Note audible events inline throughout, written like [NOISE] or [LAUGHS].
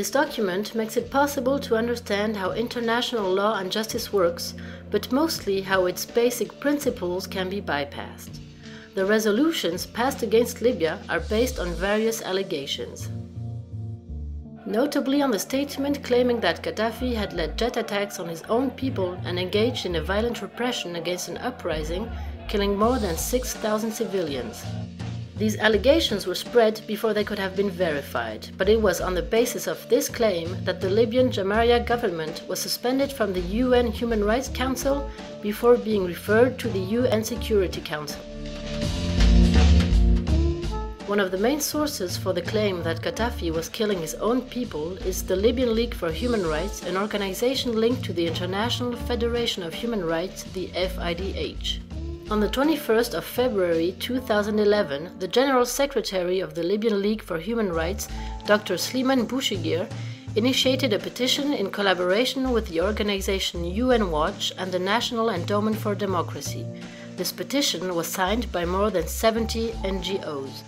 This document makes it possible to understand how international law and justice works, but mostly how its basic principles can be bypassed. The resolutions passed against Libya are based on various allegations. Notably on the statement claiming that Gaddafi had led jet attacks on his own people and engaged in a violent repression against an uprising, killing more than 6,000 civilians. These allegations were spread before they could have been verified, but it was on the basis of this claim that the Libyan Jamahiriya government was suspended from the UN Human Rights Council before being referred to the UN Security Council. One of the main sources for the claim that Gaddafi was killing his own people is the Libyan League for Human Rights, an organization linked to the International Federation of Human Rights, the FIDH. On the 21st of February 2011, the General Secretary of the Libyan League for Human Rights, Dr. Sliman Bouchiguir, initiated a petition in collaboration with the organization UN Watch and the National Endowment for Democracy. This petition was signed by more than 70 NGOs.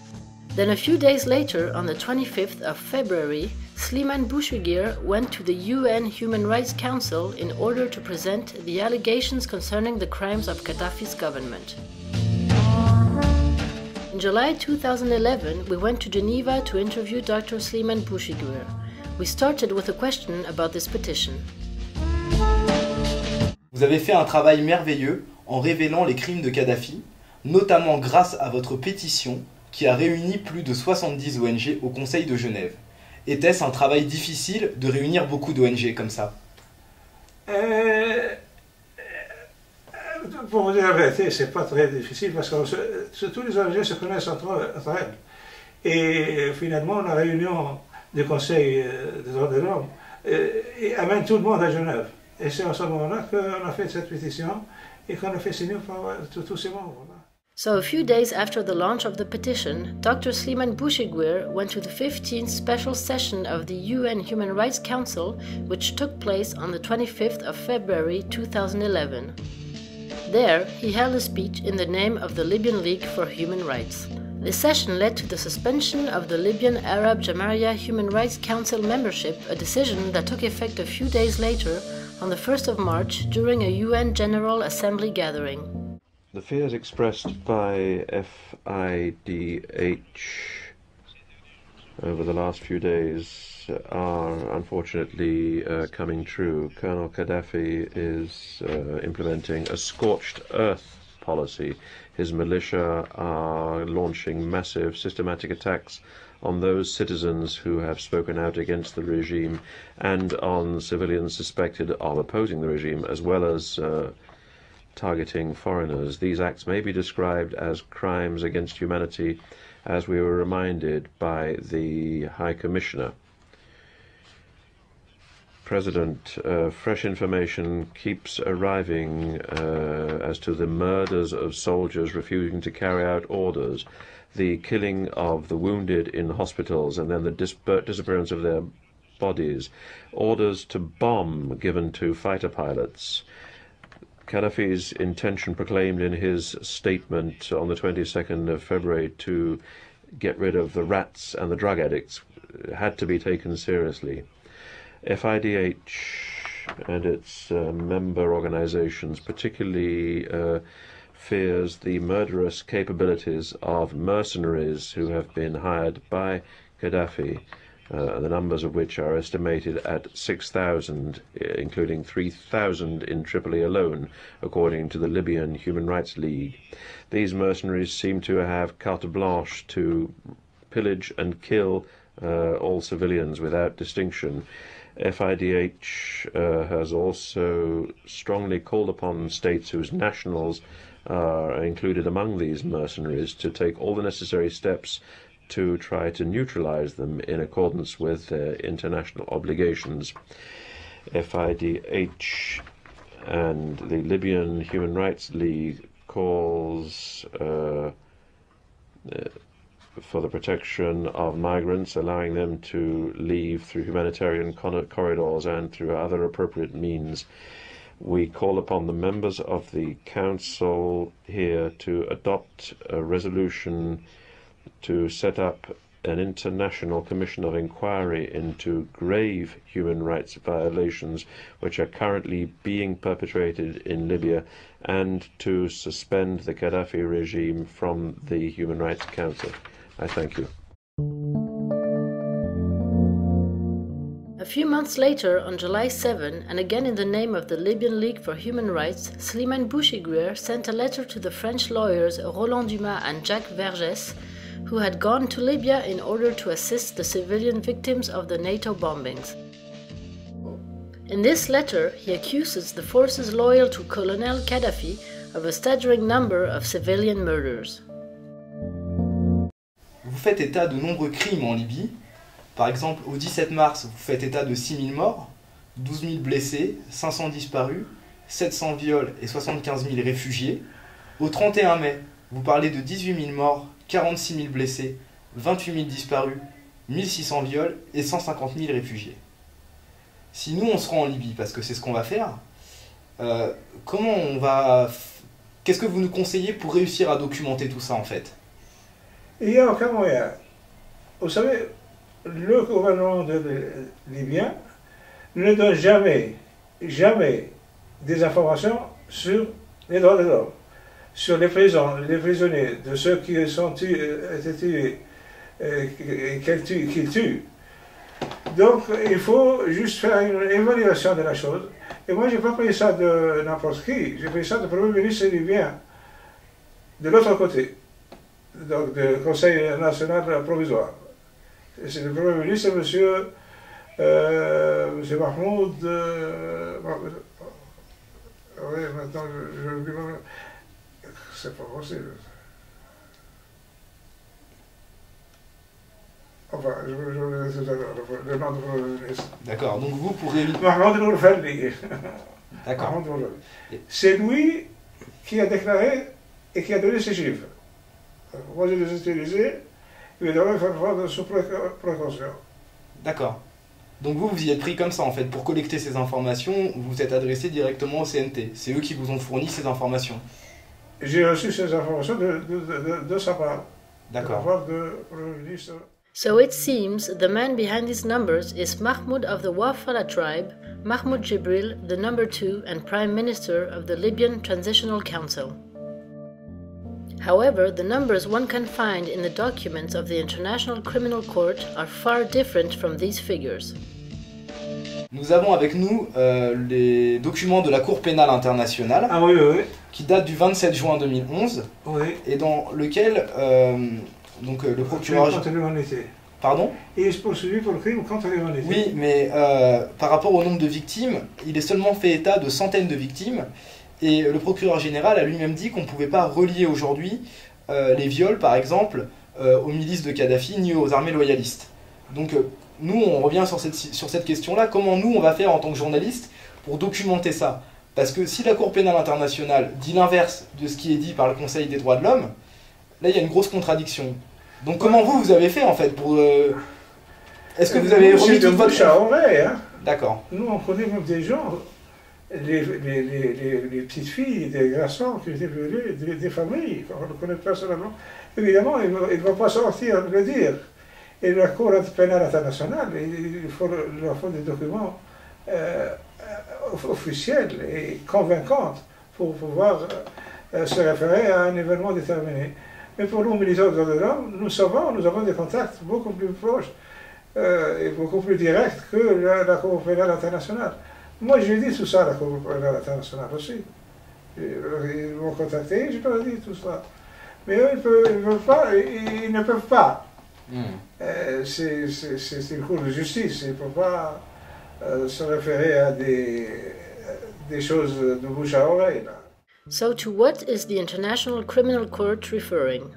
Then a few days later, on the 25th of February, Sliman Bouchiguir went to the UN Human Rights Council in order to present the allegations concerning the crimes of Gaddafi's government. In July 2011, we went to Geneva to interview Dr. Sliman Bouchiguir. We started with a question about this petition. Vous avez fait un travail merveilleux en révélant les crimes de Kadhafi, notamment grâce à votre pétition qui a réuni plus de 70 ONG au Conseil de Genève. Était-ce un travail difficile de réunir beaucoup d'ONG comme ça? Euh, Pour vous dire la vérité, c'est pas très difficile parce que tous les ONG se connaissent entre, elles. Et finalement, la réunion du Conseil euh, des droits de l'homme euh, amène tout le monde à Genève. Et c'est à ce moment-là qu'on a fait cette pétition et qu'on a fait signer par tous ces membres. So, a few days after the launch of the petition, Dr. Sliman Bouchiguir went to the 15th special session of the UN Human Rights Council, which took place on the 25th of February 2011. There, he held a speech in the name of the Libyan League for Human Rights. The session led to the suspension of the Libyan Arab Jamahiriya Human Rights Council membership, a decision that took effect a few days later, on the 1st of March, during a UN General Assembly gathering. The fears expressed by FIDH over the last few days are unfortunately uh, coming true. Colonel Gaddafi is uh, implementing a scorched earth policy. His militia are launching massive systematic attacks on those citizens who have spoken out against the regime and on civilians suspected of opposing the regime, as well as uh, targeting foreigners. These acts may be described as crimes against humanity, as we were reminded by the High Commissioner. President, uh, fresh information keeps arriving uh, as to the murders of soldiers refusing to carry out orders, the killing of the wounded in hospitals, and then the disappearance of their bodies, orders to bomb given to fighter pilots, Gaddafi's intention proclaimed in his statement on the 22nd of February to get rid of the rats and the drug addicts had to be taken seriously. FIDH and its uh, member organizations particularly uh, fears the murderous capabilities of mercenaries who have been hired by Gaddafi uh, the numbers of which are estimated at 6,000, uh, including 3,000 in Tripoli alone, according to the Libyan Human Rights League. These mercenaries seem to have carte blanche to pillage and kill uh, all civilians without distinction. FIDH uh, has also strongly called upon states whose nationals are included among these mercenaries to take all the necessary steps to try to neutralize them in accordance with their international obligations. FIDH and the Libyan Human Rights League calls uh, uh, for the protection of migrants, allowing them to leave through humanitarian corridors and through other appropriate means. We call upon the members of the Council here to adopt a resolution to set up an international commission of inquiry into grave human rights violations which are currently being perpetrated in Libya and to suspend the Gaddafi regime from the Human Rights Council. I thank you. A few months later, on July 7, and again in the name of the Libyan League for Human Rights, Sliman Bouchiguir sent a letter to the French lawyers Roland Dumas and Jacques Vergès, who had gone to Libya in order to assist the civilian victims of the NATO bombings. In this letter, he accuses the forces loyal to Colonel Gaddafi of a staggering number of civilian murders. Vous faites état de nombreux crimes en Libye. Par exemple, au 17 mars, vous faites état de 6 000 morts, 12 000 blessés, 500 disparus, 700 viols et 75 000 réfugiés. Au 31 mai, vous parlez de 18 000 morts, 46 000 blessés, 28 000 disparus, 1600 viols et 150 000 réfugiés. Si nous on se rend en Libye, parce que c'est ce qu'on va faire, euh, comment on va. Qu'est-ce que vous nous conseillez pour réussir à documenter tout ça en fait? Il n'y a aucun moyen. Vous savez, le gouvernement de libyen ne donne jamais, jamais des informations sur les droits de l'homme, sur les prisons, les prisonniers, de ceux qui sont tués, été tués, qu'ils tuent, tuent. Donc il faut juste faire une évaluation de la chose. Et moi, je n'ai pas pris ça de n'importe qui, j'ai pris ça du Premier ministre libyen, de l'autre côté, donc du Conseil national provisoire. C'est le Premier ministre, M. Euh, monsieur Mahmoud. Euh, oui, maintenant, je pas. C'est pas possible. Enfin, je, le. D'accord, donc vous pourrez. Mahmoud. D'accord. C'est lui qui a déclaré et qui a donné ces chiffres. Moi, je les ai utilisés évidemment, il faut prendre sous précaution. D'accord. Donc vous, vous y êtes pris comme ça en fait. Pour collecter ces informations, vous vous êtes adressé directement au CNT. C'est eux qui vous ont fourni ces informations. J'ai reçu ces informations de, de, de, de sa part. D'accord. So it seems the man behind these numbers is Mahmoud of the Warfalla tribe, Mahmoud Jibril, the number two and prime minister of the Libyan Transitional Council. However, the numbers one can find in the documents of the International Criminal Court are far different from these figures. Nous avons avec nous euh, les documents de la Cour pénale internationale ah oui, oui. qui datent du 27 juin 2011 oui. et dans lequel euh, donc, euh, le procureur... Pardon? Il est poursuivi pour le crime contre l'humanité. Oui, mais euh, par rapport au nombre de victimes, il est seulement fait état de centaines de victimes et le procureur général a lui-même dit qu'on ne pouvait pas relier aujourd'hui euh, les viols, par exemple, euh, aux milices de Kadhafi ni aux armées loyalistes. Donc nous, on revient sur cette, sur cette question-là. Comment nous, on va faire en tant que journaliste pour documenter ça? Parce que si la Cour pénale internationale dit l'inverse de ce qui est dit par le Conseil des droits de l'homme, là, il y a une grosse contradiction. Donc comment vous, vous avez fait en fait pour... Est-ce que vous avez remis toute votre... Hein D'accord. Nous, on connaît même des gens les, les, les, les, petites filles, des garçons qui étaient venus, des, des familles, on ne connaît pas personnellement, évidemment, ils ne vont pas sortir le dire. Et la Cour pénale internationale, il faut, leur faut des documents euh, officiels et convaincants pour pouvoir euh, se référer à un événement déterminé. Mais pour nous, militaires de l'homme, nous savons, nous avons des contacts beaucoup plus proches euh, et beaucoup plus directs que la, Cour pénale internationale. Moi, j'ai dit tout ça à la Cour pénale internationale aussi. Ils m'ont contacté, je leur ai dit tout ça. Mais eux, ils, ne peuvent pas. Mm. C'est une cour de justice, ils ne peuvent pas euh, se référer à des, des choses de bouche à oreille. Là. So, to what is the International Criminal Court referring?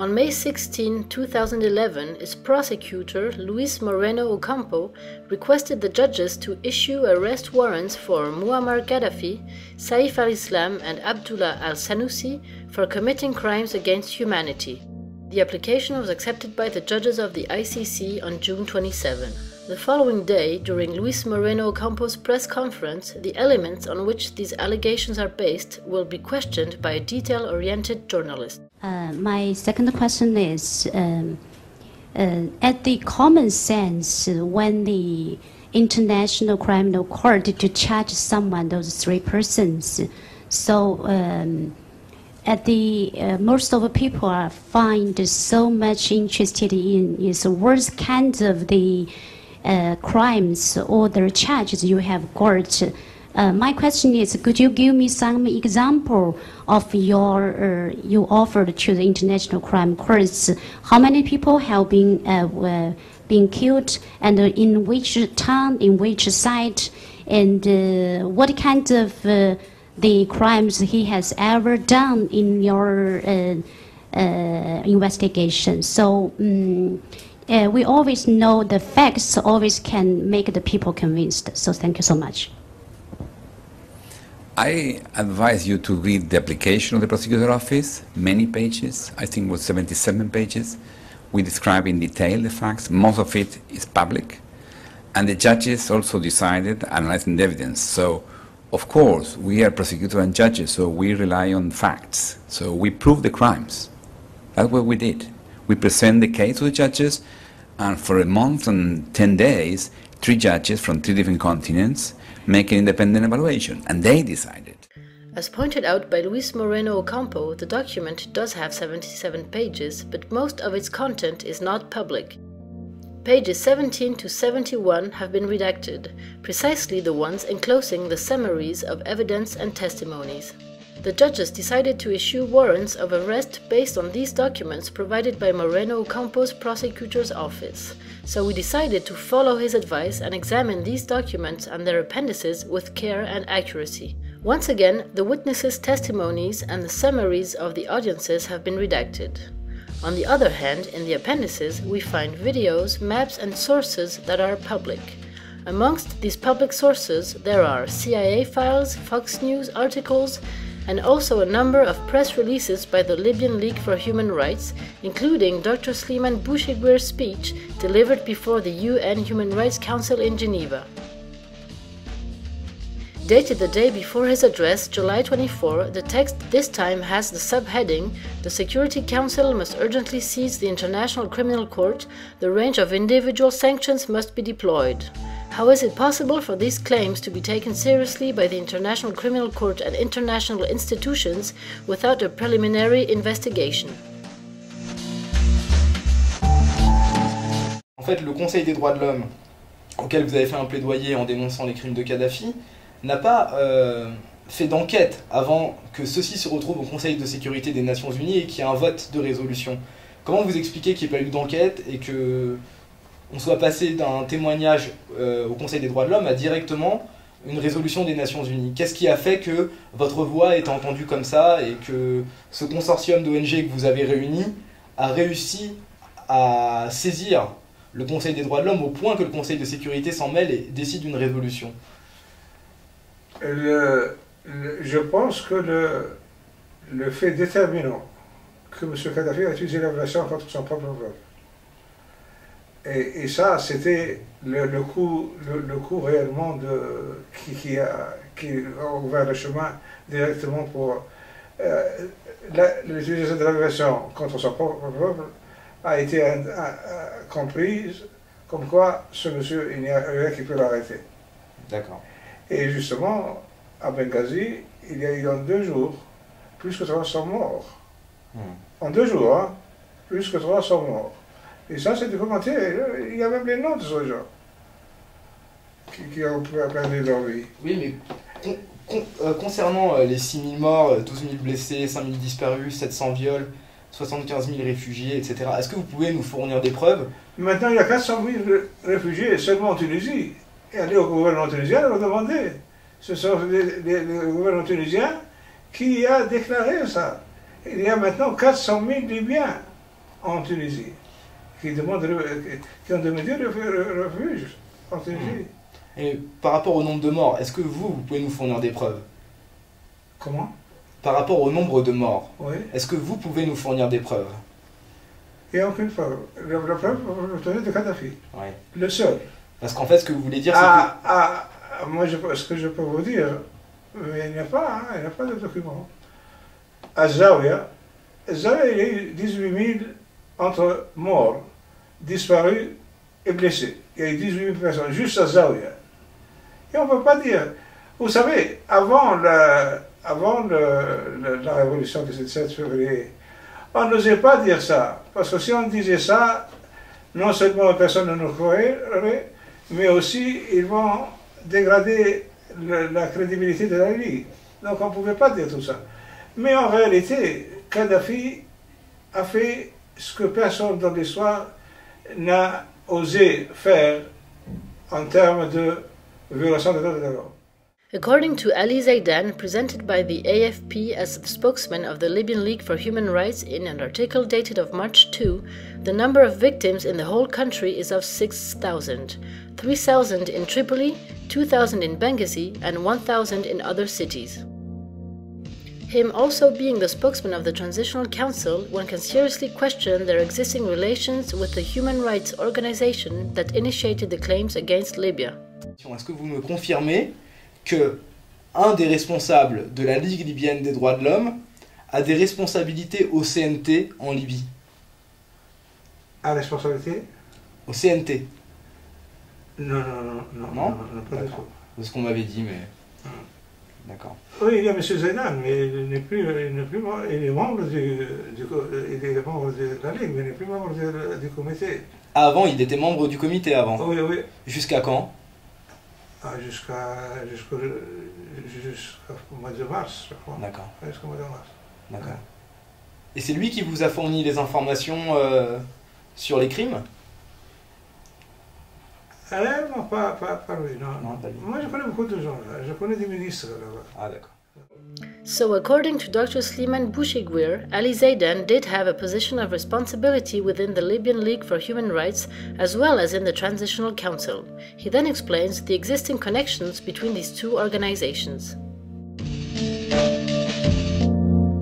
On May 16, 2011, its prosecutor, Luis Moreno Ocampo, requested the judges to issue arrest warrants for Muammar Gaddafi, Saif al-Islam and Abdullah al-Sanusi for committing crimes against humanity. The application was accepted by the judges of the ICC on June 27. The following day, during Luis Moreno Ocampo's press conference, the elements on which these allegations are based will be questioned by a detail oriented journalist. Uh, my second question is um, uh, at the common sense, when the International Criminal Court to charge someone, those three persons, so um, at the uh, most of the people are find so much interested in is what kind of the uh, crimes or the charges you have got. Uh, my question is, could you give me some example of your uh, you offered to the international crime courts? How many people have been uh, been killed, and in which town, in which site, and uh, what kind of uh, the crimes he has ever done in your investigation? So. Um, uh, we always know the facts always can make the people convinced. So thank you so much. I advise you to read the application of the prosecutor office, many pages, I think it was 77 pages. We describe in detail the facts, most of it is public. And the judges also decided, analyzing the evidence. So, of course, we are prosecutors and judges, so we rely on facts. So we prove the crimes. That's what we did. We present the case to the judges, and for a month and 10 days, three judges from three different continents make an independent evaluation, and they decided. As pointed out by Luis Moreno Ocampo, the document does have 77 pages, but most of its content is not public. Pages 17 to 71 have been redacted, precisely the ones enclosing the summaries of evidence and testimonies. The judges decided to issue warrants of arrest based on these documents provided by Moreno Ocampo's prosecutor's office, so we decided to follow his advice and examine these documents and their appendices with care and accuracy. Once again, the witnesses' testimonies and the summaries of the audiences have been redacted. On the other hand, in the appendices, we find videos, maps, and sources that are public. Amongst these public sources, there are CIA files, Fox News articles, and also a number of press releases by the Libyan League for Human Rights, including Dr. Sliman Bouchiguir's speech delivered before the UN Human Rights Council in Geneva. Dated the day before his address, July 24, the text this time has the subheading The Security Council must urgently seize the International Criminal Court, the range of individual sanctions must be deployed. How is it possible for these claims to be taken seriously by the International Criminal Court and international institutions without a preliminary investigation? En fait, le Conseil des droits de l'homme, auquel vous avez fait un plaidoyer en dénonçant les crimes de Kadhafi, n'a pas euh, fait d'enquête avant que ceci se retrouve au Conseil de sécurité des Nations Unies et qu'il y ait un vote de résolution. Comment vous expliquez qu'il n'y ait pas eu d'enquête et que on soit passé d'un témoignage euh, au Conseil des droits de l'homme à directement une résolution des Nations Unies? Qu'est-ce qui a fait que votre voix est entendue comme ça et que ce consortium d'ONG que vous avez réuni a réussi à saisir le Conseil des droits de l'homme au point que le Conseil de sécurité s'en mêle et décide une résolution? Je pense que le, fait déterminant que M. Kadhafi a utilisé la relation contre son propre peuple et, ça, c'était le, coup, le, coup réellement qui, a, ouvert le chemin directement pour euh, l'utilisation de l'agression contre son propre peuple a été comprise comme quoi ce monsieur, il n'y a rien qui peut l'arrêter. D'accord. Et justement, à Benghazi, il y a eu en deux jours plus que 300 morts. Hmm. En deux jours, hein, plus que 300 morts. Et ça, c'est documenté. Il y a même les noms de ces gens qui, qui ont perdu leur vie. Oui, mais euh, concernant euh, les 6 000 morts, 12 000 blessés, 5 000 disparus, 700 viols, 75 000 réfugiés, etc., est-ce que vous pouvez nous fournir des preuves? Maintenant, il y a 400 000 réfugiés seulement en Tunisie. Et allez au gouvernement tunisien et leur demander. Ce sont les, gouvernements tunisiens qui a déclaré ça. Il y a maintenant 400 000 Libyens en Tunisie qui, demandent, qui ont demandé refuge en Tunisie. Et par rapport au nombre de morts, est-ce que vous, vous pouvez nous fournir des preuves? Comment? Par rapport au nombre de morts, oui. est-ce que vous pouvez nous fournir des preuves? Il n'y a aucune preuve. La, preuve, vous de Kadhafi. Oui. Le seul. Parce qu'en fait, ce que vous voulez dire, c'est ah, que... Ah, moi, je, ce que je peux vous dire, mais il n'y a pas, hein, il n'y a pas de document. À Zawiya, Zawiya, il y a eu 18 000 entre morts disparus et blessés. Il y a eu 18 000 personnes, juste à Zawiya. Et on ne peut pas dire. Vous savez, avant, la, avant la révolution du 7 février, on n'osait pas dire ça. Parce que si on disait ça, non seulement personne ne nous croirait, mais aussi ils vont dégrader la crédibilité de la Ligue. Donc on ne pouvait pas dire tout ça. Mais en réalité, Kadhafi a fait ce que personne dans l'histoire n'a osé faire en termes de violation des droits de l'homme. According to Ali Zaidan, presented by the AFP as the spokesman of the Libyan League for Human Rights in an article dated of March 2, the number of victims in the whole country is of 6,000, 3,000 in Tripoli, 2,000 in Benghazi, and 1,000 in other cities. Him also being the spokesman of the Transitional Council, one can seriously question their existing relations with the human rights organization that initiated the claims against Libya. Est-ce que vous me confirmez que un des responsables de la Ligue libyenne des droits de l'homme a des responsabilités au CNT en Libye A responsabilité Au CNT Non, non, non, non, non, non, pas du tout. C'est ce qu'on m'avait dit, mais. D'accord. Oui, il y a M. Zaidan, mais il n'est plus, il plus il est membre du, du, il est membre de la Ligue, mais il n'est plus membre du, du comité. Avant, il était membre du comité avant Oui, oui. Jusqu'à quand? Ah, Jusqu'à jusqu'au mois de mars, je crois. D'accord. Jusqu'au mois de mars. D'accord. Et c'est lui qui vous a fourni les informations euh, sur les crimes? Non, pas, pas, pas lui, non. non pas lui. Moi, je connais beaucoup de gens là. Je connais des ministres là-bas. Ah, d'accord. So, according to Dr. Sliman Bouchiguir, Ali Zaidan did have a position of responsibility within the Libyan League for Human Rights as well as in the Transitional Council. He then explains the existing connections between these two organizations.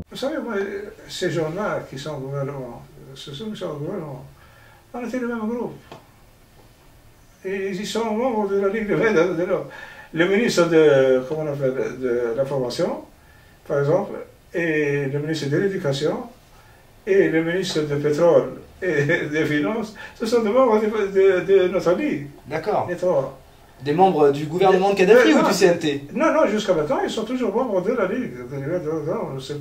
Vous savez, moi, ces gens-là qui sont au gouvernement, ce qui sont au gouvernement, on était le même groupe. Et ils sont membres de la Ligue de l'Homme. Le ministre de, comment on appelle, de l'information, par exemple, et le ministre de l'Éducation, et le ministre du pétrole et [LAUGHS] des finances, ce sont des membres de, de, notre Ligue. D'accord. Des membres du gouvernement de Kadhafi ou du CNT Non, non, jusqu'à maintenant, ils sont toujours membres de la Ligue.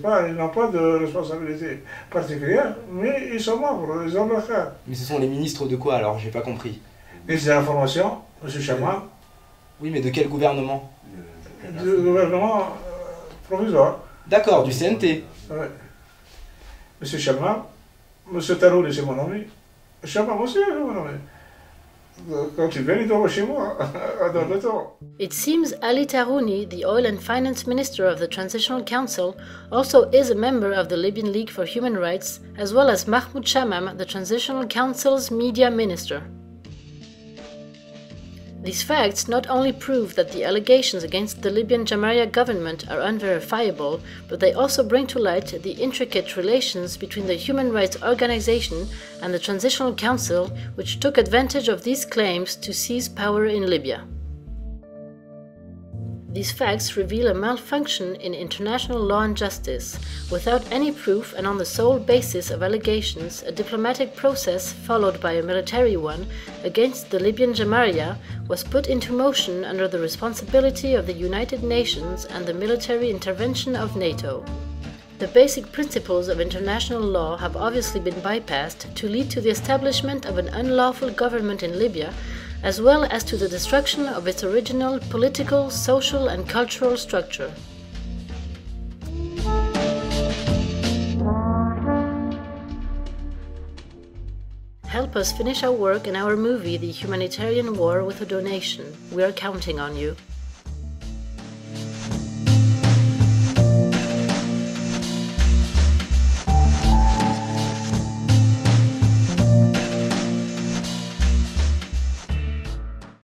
Pas, ils n'ont pas de responsabilité particulière, mais ils sont membres, ils ont leur cas. Mais ce sont les ministres de quoi alors? J'ai pas compris. Ministre de l'Information, M. Chama. Oui, mais de quel gouvernement Du gouvernement euh, provisoire. D'accord, du CNT. Oui. M. Chama, M. Tarouli, c'est mon ami. Chama aussi, c'est mon ami. It seems Ali Tarouni, the Oil and Finance Minister of the Transitional Council, also is a member of the Libyan League for Human Rights, as well as Mahmoud Shamam, the Transitional Council's media minister. These facts not only prove that the allegations against the Libyan Jamahiriya government are unverifiable, but they also bring to light the intricate relations between the human rights organization and the Transitional Council, which took advantage of these claims to seize power in Libya. These facts reveal a malfunction in international law and justice. Without any proof and on the sole basis of allegations, a diplomatic process, followed by a military one, against the Libyan Jamahiriya was put into motion under the responsibility of the United Nations and the military intervention of NATO. The basic principles of international law have obviously been bypassed to lead to the establishment of an unlawful government in Libya as well as to the destruction of its original political, social, and cultural structure. Help us finish our work in our movie The Humanitarian War with a donation. We are counting on you.